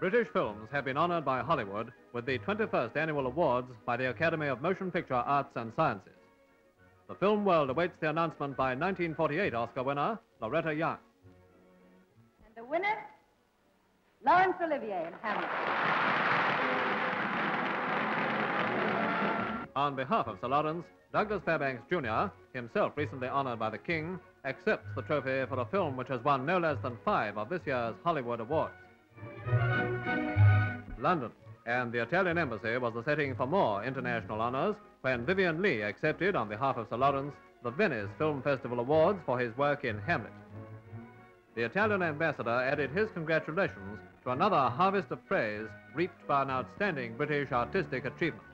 British films have been honored by Hollywood with the 21st annual awards by the Academy of Motion Picture Arts and Sciences. The film world awaits the announcement by 1948 Oscar winner Loretta Young. And the winner, Laurence Olivier in Hamlet. On behalf of Sir Laurence, Douglas Fairbanks Jr., himself recently honored by the King, accepts the trophy for a film which has won no less than five of this year's Hollywood Awards. London and the Italian embassy was the setting for more international honors when Vivien Leigh accepted, on behalf of Sir Laurence, the Venice Film Festival Awards for his work in Hamlet. The Italian ambassador added his congratulations to another harvest of praise reaped by an outstanding British artistic achievement.